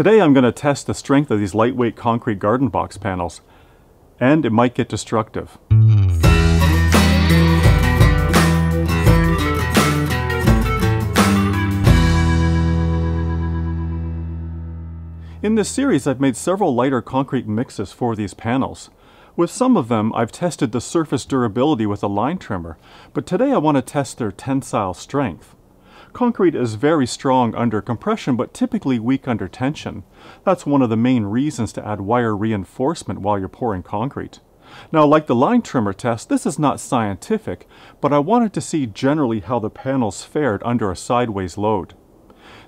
Today I'm going to test the strength of these lightweight concrete garden box panels, and it might get destructive. In this series I've made several lighter concrete mixes for these panels. With some of them I've tested the surface durability with a line trimmer, but today I want to test their tensile strength. Concrete is very strong under compression but typically weak under tension. That's one of the main reasons to add wire reinforcement while you're pouring concrete. Now like the line trimmer test, this is not scientific, but I wanted to see generally how the panels fared under a sideways load.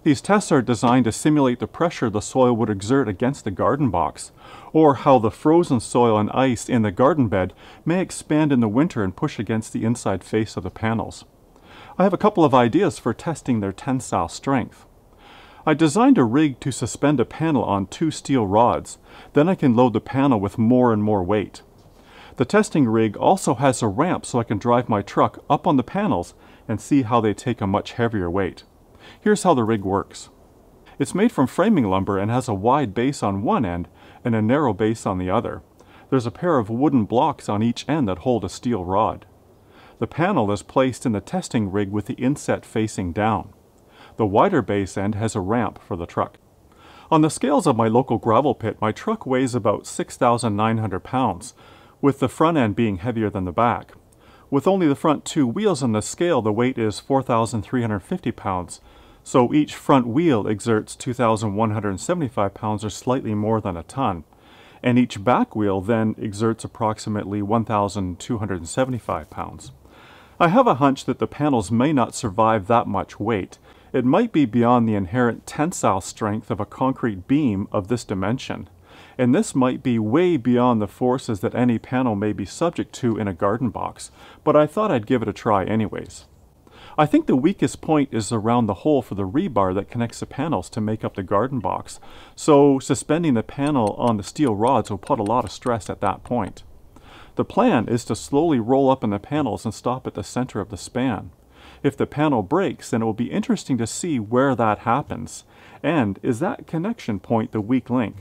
These tests are designed to simulate the pressure the soil would exert against the garden box, or how the frozen soil and ice in the garden bed may expand in the winter and push against the inside face of the panels. I have a couple of ideas for testing their tensile strength. I designed a rig to suspend a panel on two steel rods, then I can load the panel with more and more weight. The testing rig also has a ramp so I can drive my truck up on the panels and see how they take a much heavier weight. Here's how the rig works. It's made from framing lumber and has a wide base on one end and a narrow base on the other. There's a pair of wooden blocks on each end that hold a steel rod. The panel is placed in the testing rig with the inset facing down. The wider base end has a ramp for the truck. On the scales of my local gravel pit, my truck weighs about 6,900 pounds, with the front end being heavier than the back. With only the front two wheels on the scale, the weight is 4,350 pounds, so each front wheel exerts 2,175 pounds or slightly more than a ton, and each back wheel then exerts approximately 1,275 pounds. I have a hunch that the panels may not survive that much weight. It might be beyond the inherent tensile strength of a concrete beam of this dimension, and this might be way beyond the forces that any panel may be subject to in a garden box, but I thought I'd give it a try anyways. I think the weakest point is around the hole for the rebar that connects the panels to make up the garden box, so suspending the panel on the steel rods will put a lot of stress at that point. The plan is to slowly roll up in the panels and stop at the center of the span. If the panel breaks, then it will be interesting to see where that happens, and is that connection point the weak link?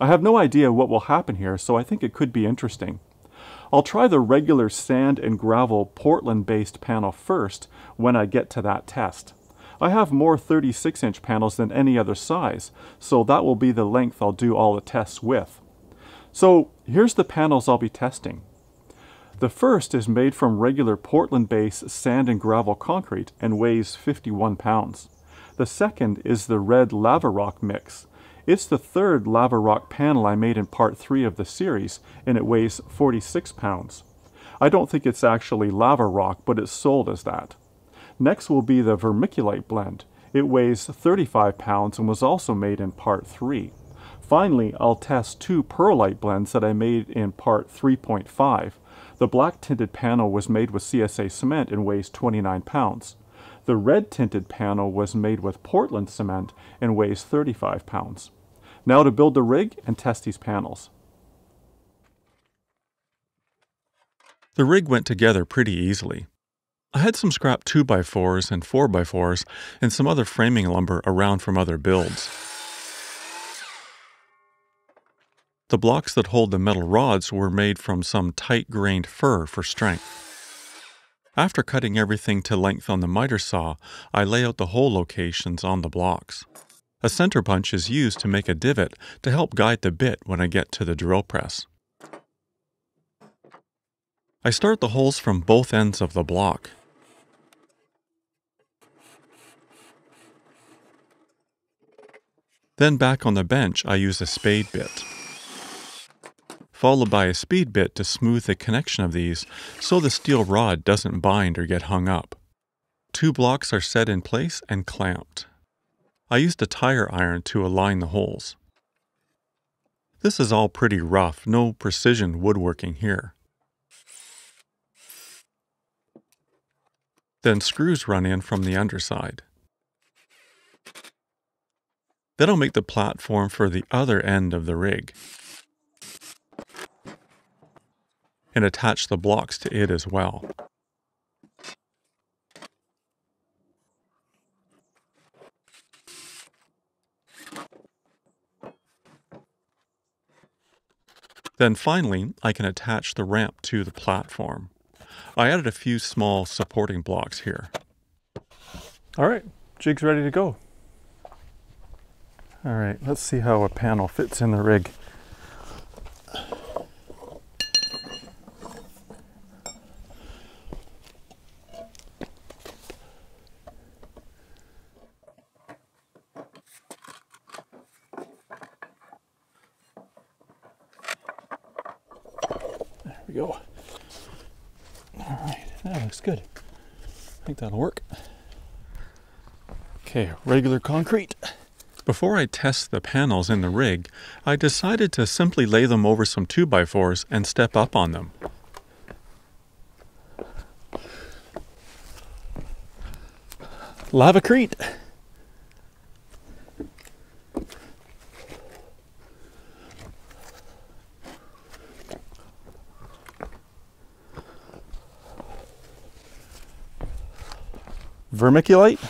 I have no idea what will happen here, so I think it could be interesting. I'll try the regular sand and gravel Portland-based panel first when I get to that test. I have more 36-inch panels than any other size, so that will be the length I'll do all the tests with. So here's the panels I'll be testing. The first is made from regular Portland-based sand and gravel concrete and weighs 51 pounds. The second is the red lava rock mix. It's the third lava rock panel I made in part 3 of the series, and it weighs 46 pounds. I don't think it's actually lava rock, but it's sold as that. Next will be the vermiculite blend. It weighs 35 pounds and was also made in part 3. Finally, I'll test two perlite blends that I made in part 3.5. The black tinted panel was made with CSA cement and weighs 29 pounds. The red tinted panel was made with Portland cement and weighs 35 pounds. Now to build the rig and test these panels. The rig went together pretty easily. I had some scrap 2x4s and 4x4s and some other framing lumber around from other builds. The blocks that hold the metal rods were made from some tight grained fir for strength. After cutting everything to length on the miter saw, I lay out the hole locations on the blocks. A center punch is used to make a divot to help guide the bit when I get to the drill press. I start the holes from both ends of the block. Then back on the bench I use a spade bit, followed by a speed bit to smooth the connection of these so the steel rod doesn't bind or get hung up. Two blocks are set in place and clamped. I used a tire iron to align the holes. This is all pretty rough, no precision woodworking here. Then screws run in from the underside. Then I'll make the platform for the other end of the rig and attach the blocks to it as well. Then finally, I can attach the ramp to the platform. I added a few small supporting blocks here. All right, jig's ready to go. All right, let's see how a panel fits in the rig. Think that'll work. Okay, regular concrete. Before I test the panels in the rig, I decided to simply lay them over some 2x4s and step up on them. Lavacrete. Vermiculite.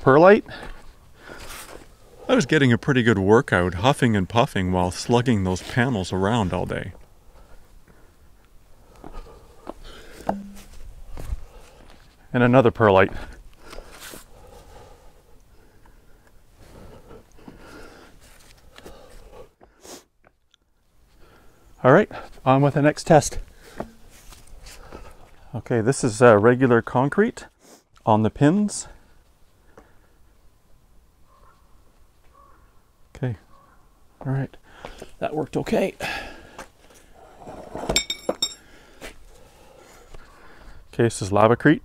Perlite. I was getting a pretty good workout huffing and puffing while slugging those panels around all day. and another perlite. All right, on with the next test. Okay, this is uh, regular concrete on the pins. Okay, all right, that worked okay. Okay, this is lavacrete.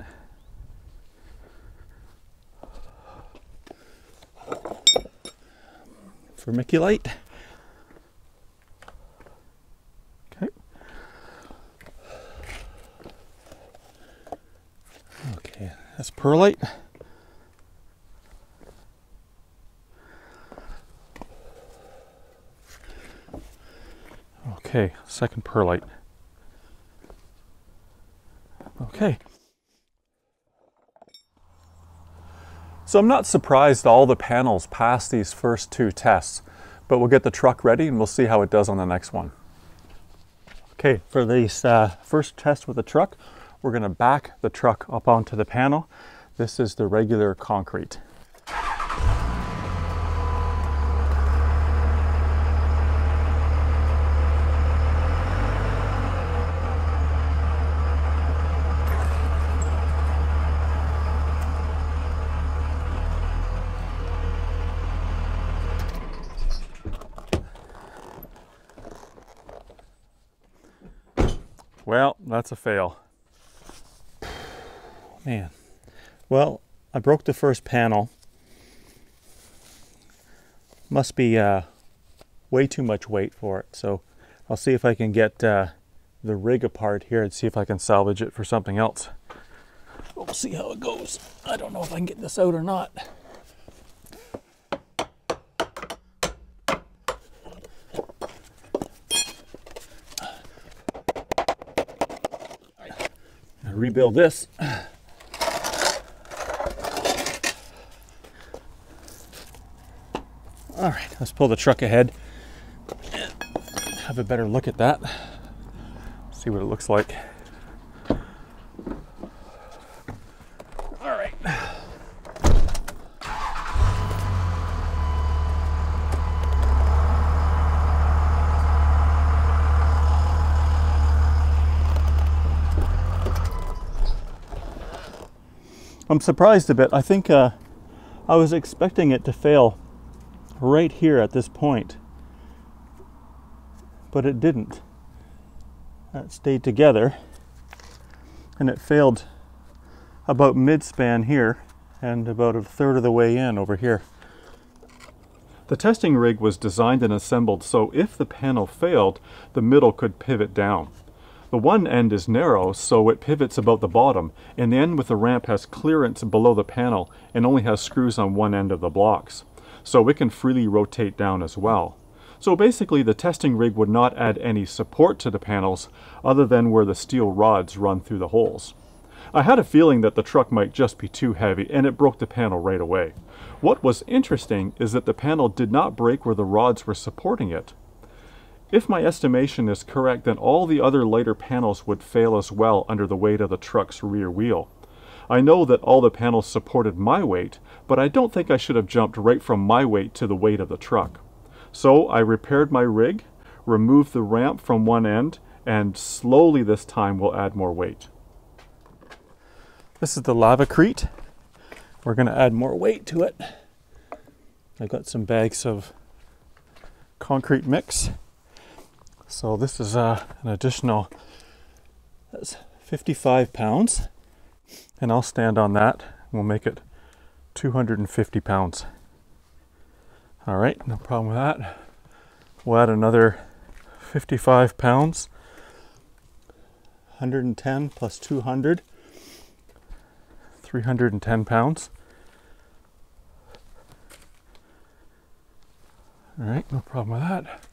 Vermiculite. Okay. Okay, that's perlite. Okay, second perlite. Okay. So I'm not surprised all the panels passed these first two tests, but we'll get the truck ready and we'll see how it does on the next one. Okay, for this uh, first test with the truck, we're gonna back the truck up onto the panel. This is the regular concrete. Well, that's a fail. Man. Well, I broke the first panel. Must be uh, way too much weight for it. So I'll see if I can get uh, the rig apart here and see if I can salvage it for something else. We'll see how it goes. I don't know if I can get this out or not. rebuild this. All right, let's pull the truck ahead have a better look at that. See what it looks like. All right. I'm surprised a bit. I think uh, I was expecting it to fail right here at this point, but it didn't. That stayed together, and it failed about mid-span here and about a third of the way in over here. The testing rig was designed and assembled so if the panel failed, the middle could pivot down. The one end is narrow, so it pivots about the bottom, and the end with the ramp has clearance below the panel and only has screws on one end of the blocks. So it can freely rotate down as well. So basically the testing rig would not add any support to the panels other than where the steel rods run through the holes. I had a feeling that the truck might just be too heavy and it broke the panel right away. What was interesting is that the panel did not break where the rods were supporting it. If my estimation is correct, then all the other lighter panels would fail as well under the weight of the truck's rear wheel. I know that all the panels supported my weight, but I don't think I should have jumped right from my weight to the weight of the truck. So I repaired my rig, removed the ramp from one end, and slowly this time we'll add more weight. This is the Lavacrete. We're going to add more weight to it. I've got some bags of concrete mix. So this is uh, an additional that's 55 pounds. And I'll stand on that. We'll make it 250 pounds. All right, no problem with that. We'll add another 55 pounds. 110 plus 200 310 pounds. All right, no problem with that.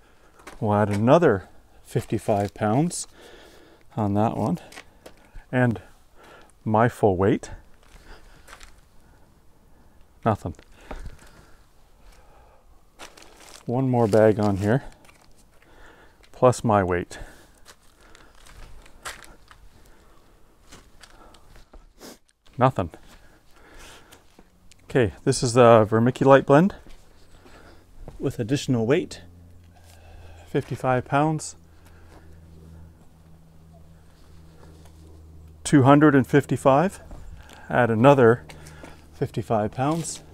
We'll add another 55 pounds on that one and my full weight. Nothing. One more bag on here plus my weight. Nothing. Okay, this is the vermiculite blend with additional weight 55 pounds. 255. Add another 55 pounds.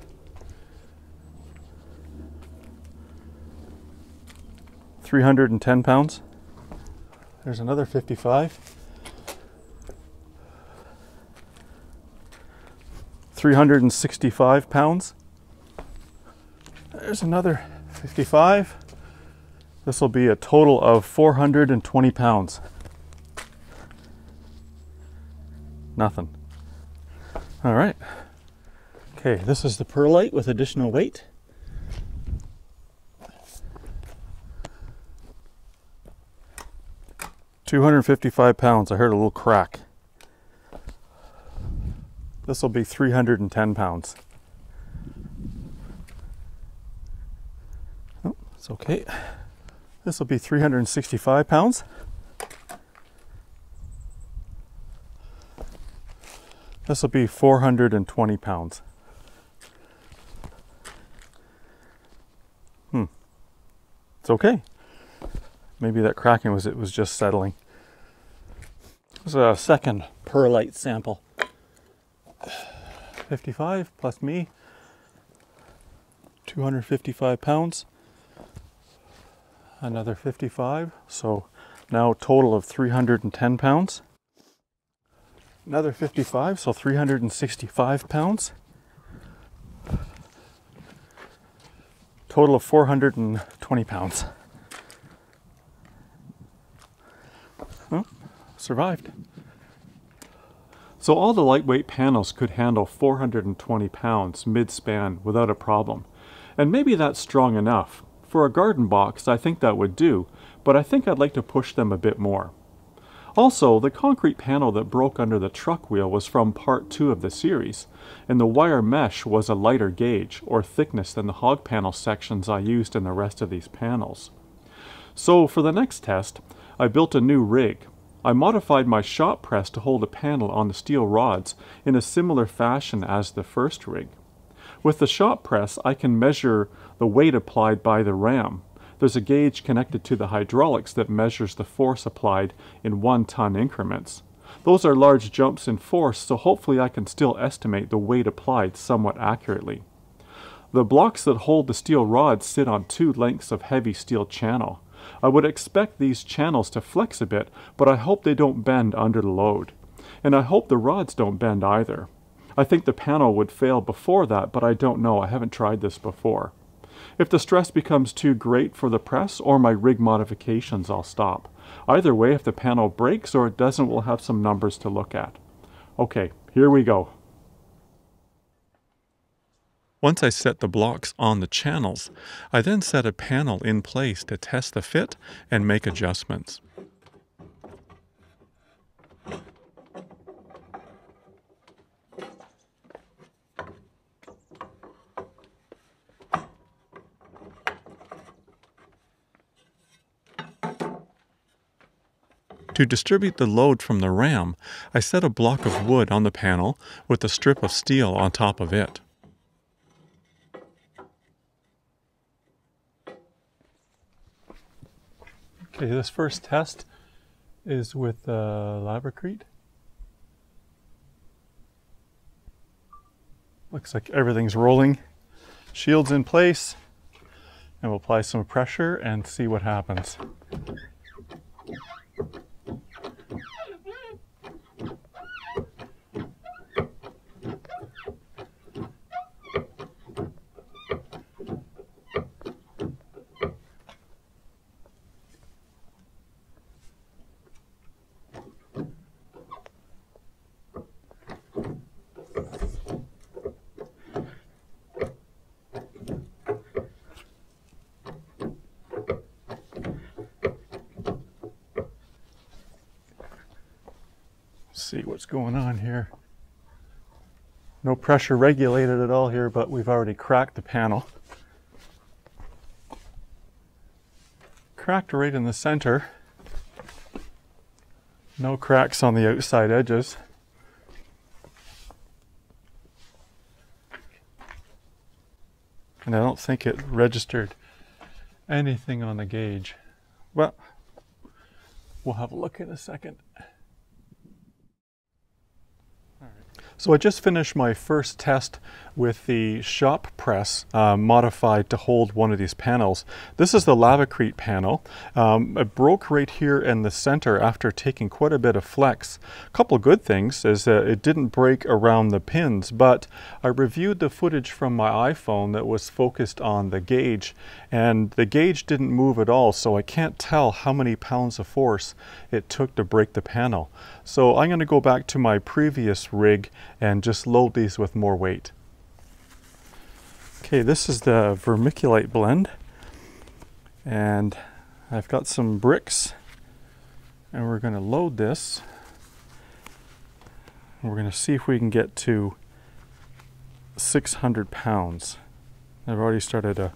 Three hundred and ten pounds. There's another fifty-five. 365 pounds. There's another 55. This will be a total of 420 pounds. Nothing. All right. Okay, this is the perlite with additional weight. Two hundred fifty-five pounds. I heard a little crack. This will be 310 pounds. Oh, it's okay. This will be 365 pounds. This will be 420 pounds. Hmm. It's okay. Maybe that cracking was it was just settling. This is a second perlite sample. 55 plus me, 255 pounds. Another 55, so now total of 310 pounds. Another 55, so 365 pounds. Total of 420 pounds. Oh, survived. So all the lightweight panels could handle 420 pounds mid-span without a problem. And maybe that's strong enough. For a garden box, I think that would do, but I think I'd like to push them a bit more. Also, the concrete panel that broke under the truck wheel was from part 2 of the series, and the wire mesh was a lighter gauge, or thickness than the hog panel sections I used in the rest of these panels. So for the next test, I built a new rig, I modified my shop press to hold a panel on the steel rods in a similar fashion as the first rig. With the shop press, I can measure the weight applied by the ram. There's a gauge connected to the hydraulics that measures the force applied in one ton increments. Those are large jumps in force, so hopefully I can still estimate the weight applied somewhat accurately. The blocks that hold the steel rods sit on two lengths of heavy steel channel. I would expect these channels to flex a bit, but I hope they don't bend under the load. And I hope the rods don't bend either. I think the panel would fail before that, but I don't know. I haven't tried this before. If the stress becomes too great for the press or my rig modifications, I'll stop. Either way, if the panel breaks or it doesn't, we'll have some numbers to look at. Okay, here we go. Once I set the blocks on the channels, I then set a panel in place to test the fit and make adjustments. To distribute the load from the ram, I set a block of wood on the panel with a strip of steel on top of it. Okay, this first test is with uh, Lavacrete. Looks like everything's rolling. Shield's in place. And we'll apply some pressure and see what happens. See what's going on here. No pressure regulated at all here, but we've already cracked the panel. Cracked right in the center. No cracks on the outside edges. And I don't think it registered anything on the gauge. Well, we'll have a look in a second. So I just finished my first test with the shop press uh, modified to hold one of these panels. This is the Lavacrete panel. Um, it broke right here in the center after taking quite a bit of flex. A couple good things is that it didn't break around the pins, but I reviewed the footage from my iPhone that was focused on the gauge, and the gauge didn't move at all, so I can't tell how many pounds of force it took to break the panel. So I'm going to go back to my previous rig and just load these with more weight. Okay, this is the vermiculite blend and I've got some bricks and we're going to load this and we're going to see if we can get to 600 pounds. I've already started a,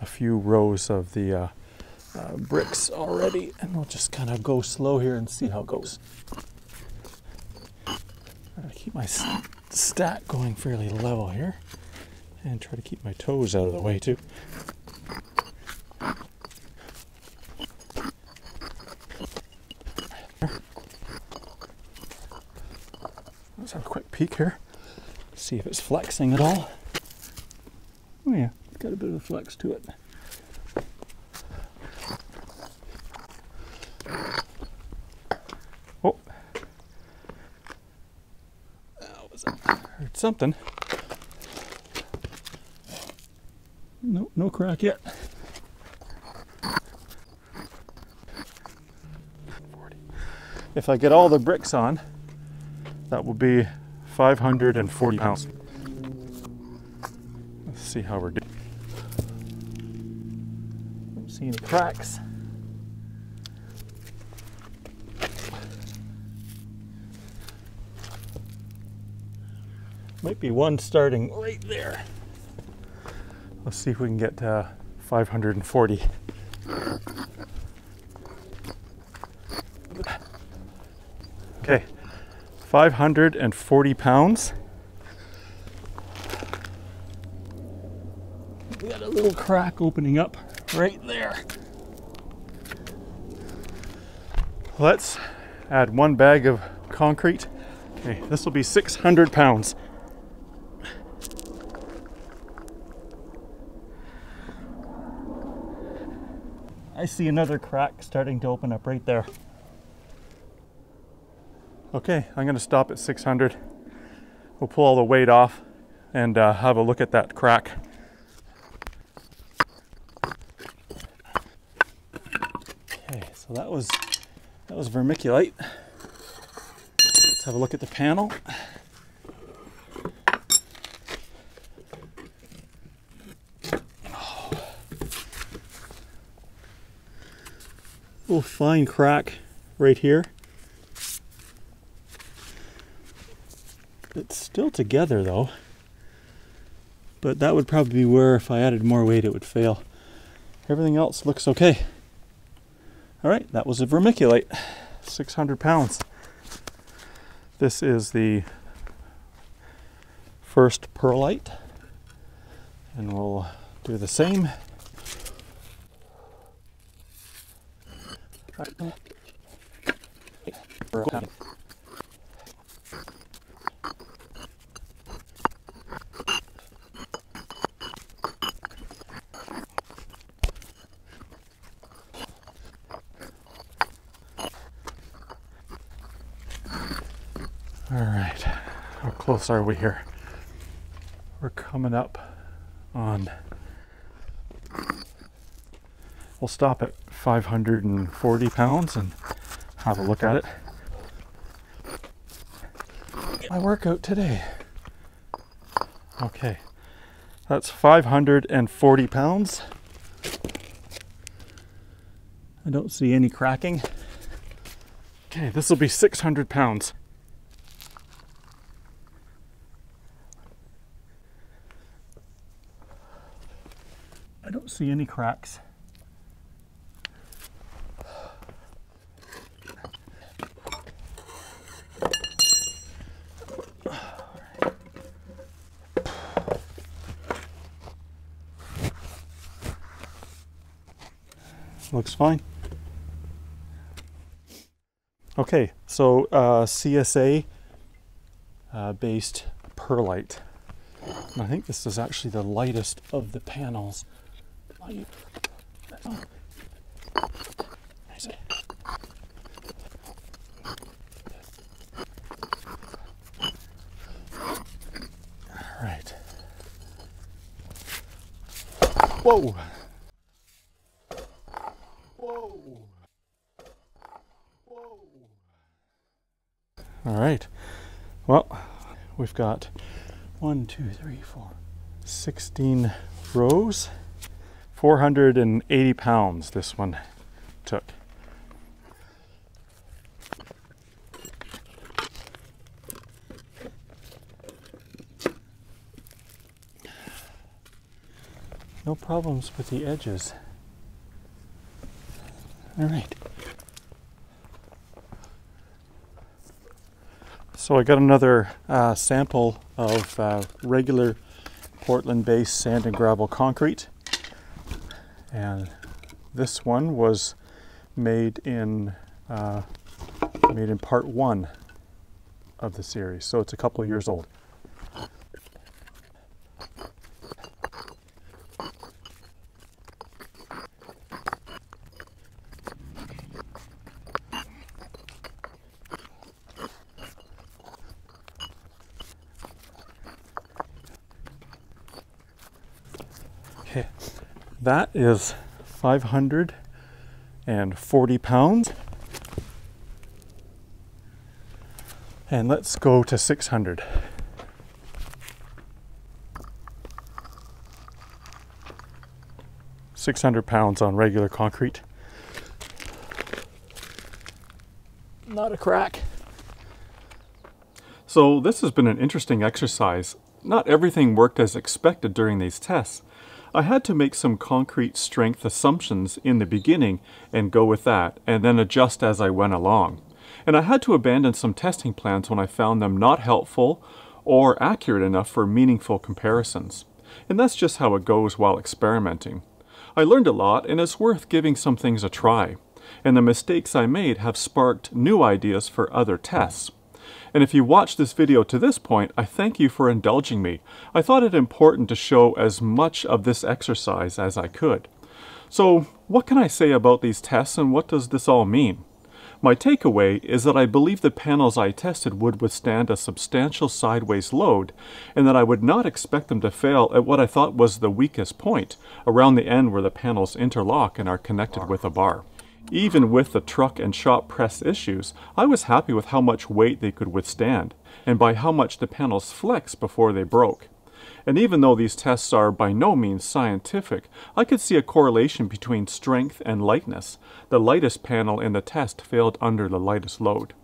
a few rows of the uh, uh, bricks already and we'll just kind of go slow here and see how it goes keep my stack going fairly level here and try to keep my toes out of the way too. Let's have a quick peek here, see if it's flexing at all. Oh yeah, it's got a bit of a flex to it. Something. No, no crack yet. If I get all the bricks on, that will be 540 pounds. Let's see how we're doing. Don't see any cracks. Might be one starting right there. Let's see if we can get uh, to 540. Okay, 540 pounds. We got a little crack opening up right there. Let's add one bag of concrete. Okay, this will be 600 pounds. I see another crack starting to open up right there. Okay, I'm to stop at 600. We'll pull all the weight off and uh, have a look at that crack. Okay, so that was that was vermiculite. Let's have a look at the panel. Little fine crack right here. It's still together though. But that would probably be where if I added more weight it would fail. Everything else looks okay. All right, that was a vermiculite. 600 pounds. This is the first perlite, and we'll do the same. All right, how close are we here? We're coming up on. We'll stop at 540 pounds and have a look at it. My workout today. Okay, that's 540 pounds. I don't see any cracking. Okay, this will be 600 pounds. I don't see any cracks. Looks fine. Okay, so uh, CSA uh, based perlite. And I think this is actually the lightest of the panels. Light. Oh. All right. Whoa. Whoa. Whoa. All right. Well, we've got one, two, three, four, 16 rows. 480 pounds this one took. No problems with the edges. All right. So I got another uh, sample of uh, regular Portland-based sand and gravel concrete, and this one was made in uh, made in part one of the series, so it's a couple of years old. Okay, that is 540 pounds. And let's go to 600. Six hundred pounds on regular concrete. Not a crack. So this has been an interesting exercise. Not everything worked as expected during these tests. I had to make some concrete strength assumptions in the beginning and go with that, and then adjust as I went along. And I had to abandon some testing plans when I found them not helpful or accurate enough for meaningful comparisons. And that's just how it goes while experimenting. I learned a lot, and it's worth giving some things a try. And the mistakes I made have sparked new ideas for other tests. And if you watched this video to this point, I thank you for indulging me. I thought it important to show as much of this exercise as I could. So what can I say about these tests and what does this all mean? My takeaway is that I believe the panels I tested would withstand a substantial sideways load and that I would not expect them to fail at what I thought was the weakest point, around the end where the panels interlock and are connected with a bar. Even with the truck and shop press issues, I was happy with how much weight they could withstand, and by how much the panels flexed before they broke. And even though these tests are by no means scientific, I could see a correlation between strength and lightness. The lightest panel in the test failed under the lightest load.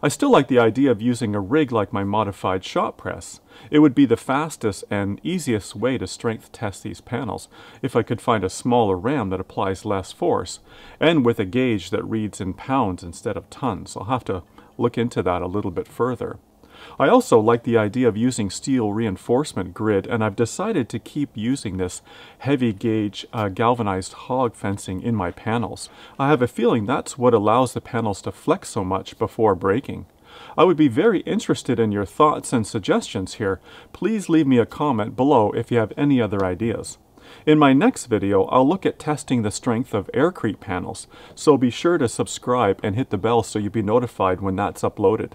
I still like the idea of using a rig like my modified shop press. It would be the fastest and easiest way to strength test these panels if I could find a smaller ram that applies less force and with a gauge that reads in pounds instead of tons. I'll have to look into that a little bit further. I also like the idea of using steel reinforcement grid and I've decided to keep using this heavy gauge uh, galvanized hog fencing in my panels. I have a feeling that's what allows the panels to flex so much before breaking. I would be very interested in your thoughts and suggestions here. Please leave me a comment below if you have any other ideas. In my next video, I'll look at testing the strength of aircrete panels, so be sure to subscribe and hit the bell so you'll be notified when that's uploaded.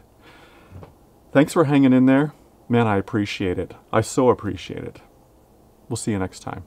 Thanks for hanging in there. Man, I appreciate it. I so appreciate it. We'll see you next time.